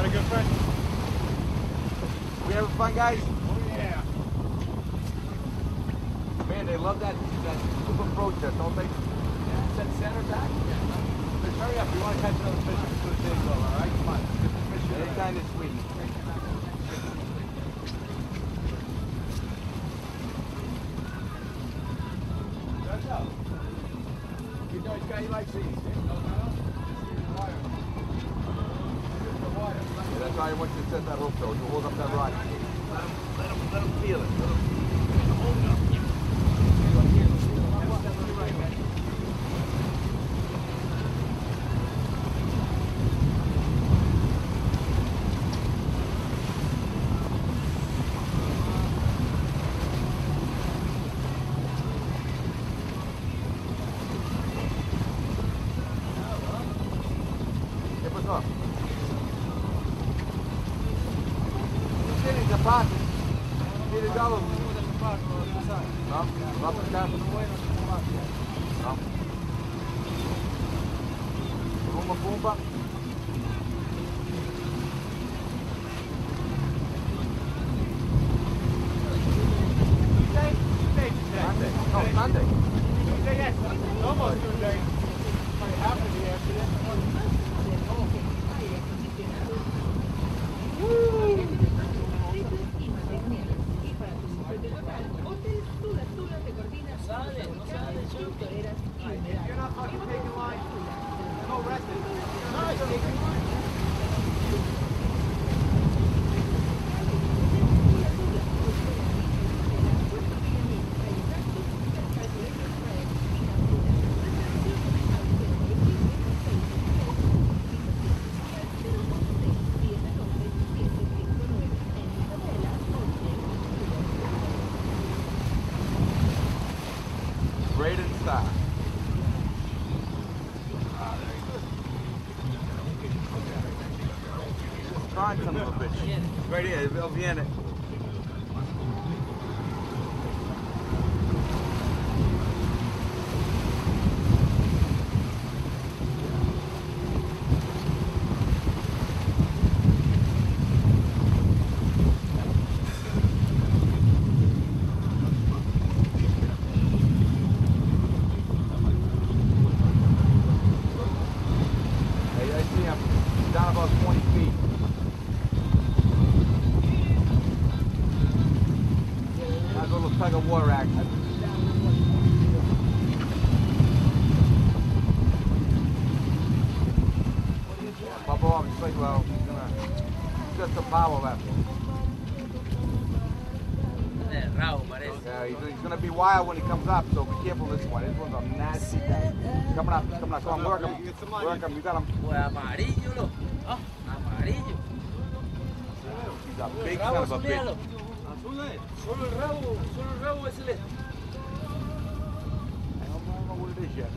that a good friend? We having fun, guys? Oh yeah. Man, they love that that super protest, don't they? Yeah. Set center back. Yeah. Let's hurry up. We want to catch another fish soon as they go. All right, come on. The fish. Anytime this week. That's up. You know, guy you like seeing. Yeah, that's why I want you to set that hook though. You hold up that rod. Let him, let him, feel it. Tiene zapatos. Tiene galos. No, va a pescar. No. Pumba, pumba. Sunday. No, Sunday. Almost two days. Might happen the accident. Trying son of. Right here, él viene. Hey, I see him. He's down about 20 feet. That's a war action. Papa, I'm just like, well, he's gonna, got some power left. Yeah, he's, he's gonna be wild when he comes up, so be careful this one. This one's a nasty guy. Coming up, coming up, come on, work him. Work him, you got him. Amarillo. Ah, amarillo. He's a big son of a bitch. Azulealo. Solo el rabo, solo el rabo ese le. I don't know what it is yet.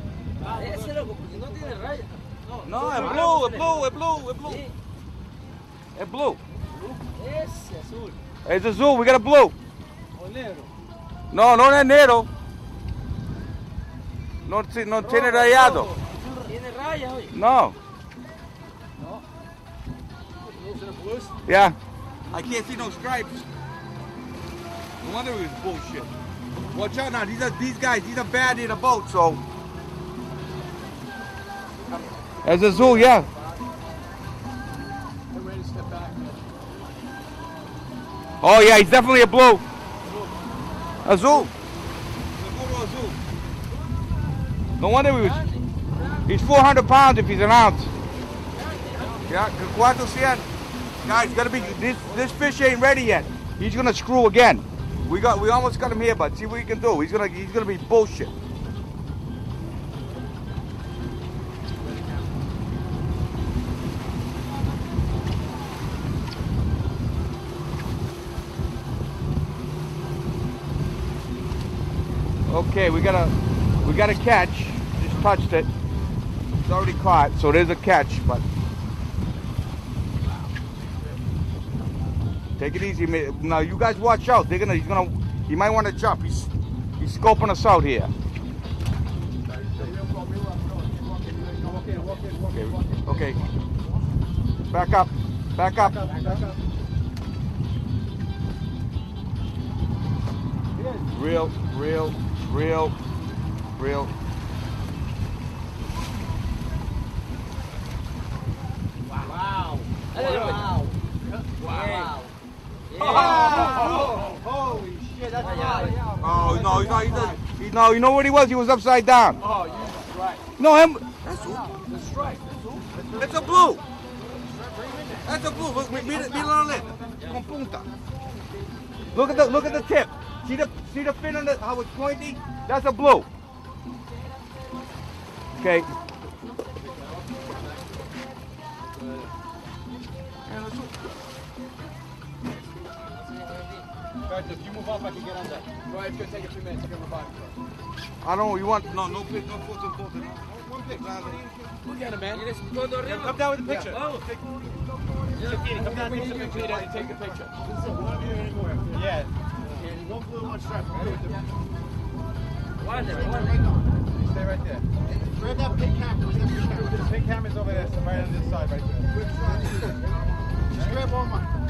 Ese loco, porque no tiene raya. No, solo es blue, es blue, es blue, es blue. Sí, It's blue. ese azul. It's azul. We got a blue. O negro. No, no es negro. No, no tiene rayado. Tiene rayas, oye. No. Yeah. I can't see no stripes. No wonder it was bullshit. Watch out now. These are these guys. These are bad in a boat. So. As a zoo, yeah. They're ready to step back. Oh yeah, he's definitely a blue. Azul. azul. No wonder he was. He's 400 pounds if he's an ounce. Yeah, cuánto Guys, gotta be. This this fish ain't ready yet. He's gonna screw again. We got. We almost got him here, but see what he can do. He's gonna. He's gonna be bullshit. Okay, we got a we got a catch. Just touched it. It's already caught, so there's a catch, but take it easy. Now you guys watch out. They're gonna he's gonna he might want to jump. He's he's scoping us out here. Okay, okay. Back up. Back up. Back up. Real, real, real, real. Wow. Wow. Wow. Yeah. Oh, holy shit, that's Yeah, yeah. Oh no, he's not. He's not. He, no, you know what he was? He was upside down. Oh, you right. No, him. That's. That's all. That's It's a blue. That's a blue. Look, mira, mira on it. Con punta. Look at the look at the tip. See the see the fin on the how it's pointy? That's a blue. Okay. Guys, if you move up, I can get on that. Go ahead, it's gonna take a few minutes. You're gonna revive me. I don't. You want no no pick no photo photo. One pick. Look at him, man. ¿Quieres todo arriba? Come down with the picture. Oh. Vamos. Shakira, come down take the picture and take the picture. Yeah. And one blue, one stripe. Guarda, guarda. Stay right there. Grab that pink hammer. The pink hammer's over there, so right on this side, right there. Just grab all mine.